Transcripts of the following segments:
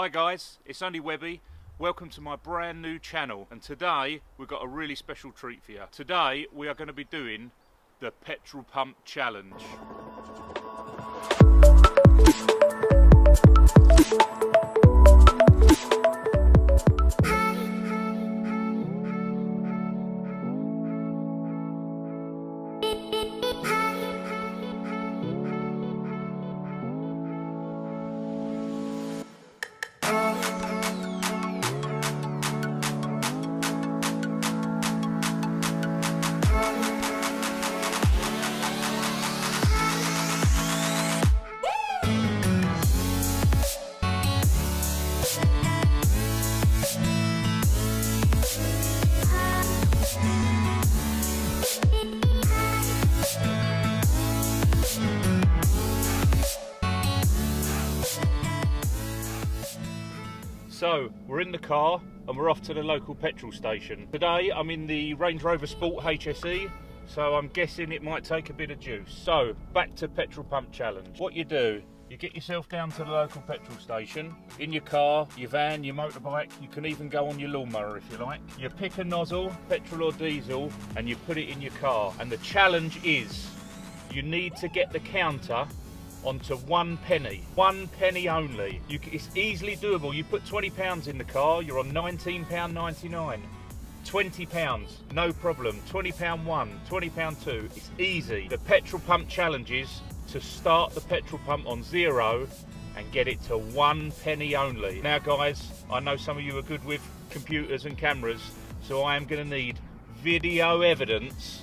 Hi guys, it's only Webby. Welcome to my brand new channel and today we've got a really special treat for you. Today we are going to be doing the petrol pump challenge. So we're in the car and we're off to the local petrol station. Today I'm in the Range Rover Sport HSE so I'm guessing it might take a bit of juice. So back to petrol pump challenge. What you do, you get yourself down to the local petrol station, in your car, your van, your motorbike, you can even go on your lawnmower if you like. You pick a nozzle, petrol or diesel, and you put it in your car. And the challenge is you need to get the counter onto one penny. One penny only. You, it's easily doable. You put 20 pounds in the car, you're on 19 pound 99. 20 pounds, no problem. 20 pound one, 20 pound two. It's easy. The petrol pump challenge is to start the petrol pump on zero and get it to one penny only. Now guys, I know some of you are good with computers and cameras, so I am gonna need video evidence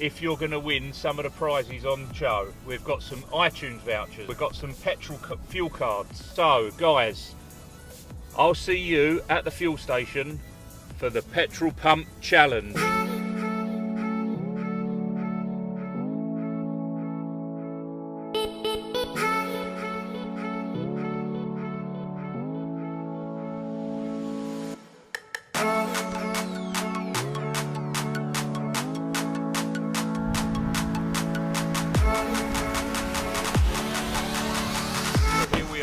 if you're going to win some of the prizes on the show. We've got some iTunes vouchers, we've got some petrol fuel cards. So, guys, I'll see you at the fuel station for the petrol pump challenge.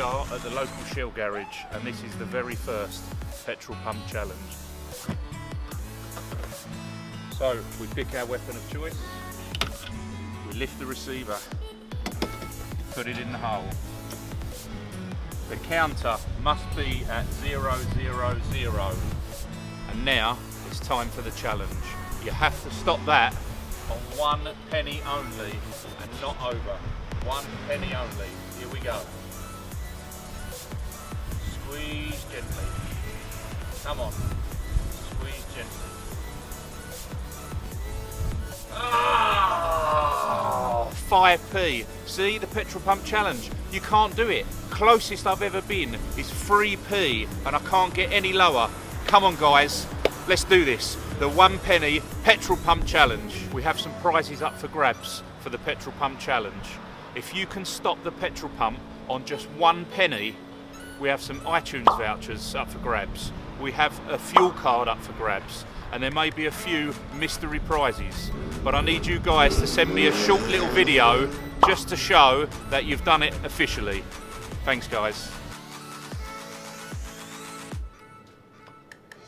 Are at the local Shell garage and this is the very first petrol pump challenge. So we pick our weapon of choice, we lift the receiver, put it in the hole. The counter must be at 000 and now it's time for the challenge. You have to stop that on one penny only and not over. One penny only. Here we go. Gently. Come on. Squeeze gently. Ah! Oh, 5p. See the petrol pump challenge? You can't do it. Closest I've ever been is 3p and I can't get any lower. Come on guys, let's do this. The one penny petrol pump challenge. We have some prizes up for grabs for the petrol pump challenge. If you can stop the petrol pump on just one penny, we have some iTunes vouchers up for grabs. We have a fuel card up for grabs. And there may be a few mystery prizes. But I need you guys to send me a short little video just to show that you've done it officially. Thanks guys.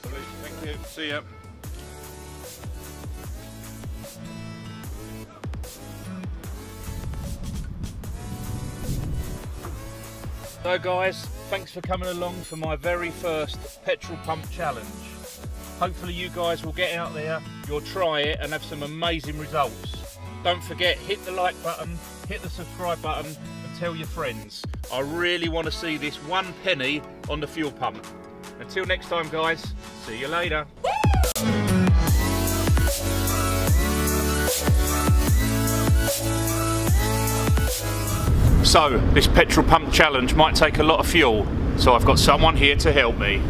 Thank you. See ya. So guys, thanks for coming along for my very first petrol pump challenge. Hopefully you guys will get out there, you'll try it and have some amazing results. Don't forget, hit the like button, hit the subscribe button and tell your friends. I really want to see this one penny on the fuel pump. Until next time guys, see you later. So, this petrol pump challenge might take a lot of fuel, so I've got someone here to help me.